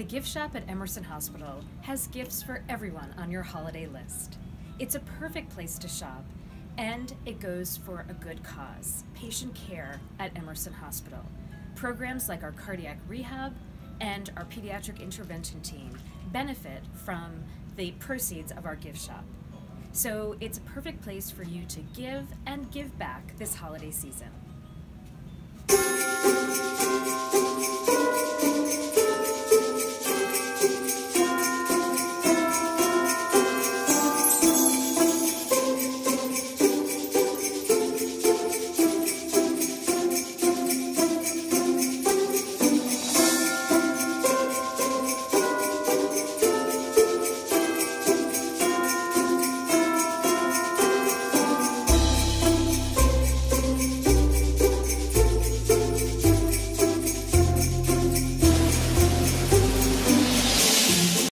The gift shop at Emerson Hospital has gifts for everyone on your holiday list. It's a perfect place to shop, and it goes for a good cause patient care at Emerson Hospital. Programs like our cardiac rehab and our pediatric intervention team benefit from the proceeds of our gift shop. So it's a perfect place for you to give and give back this holiday season.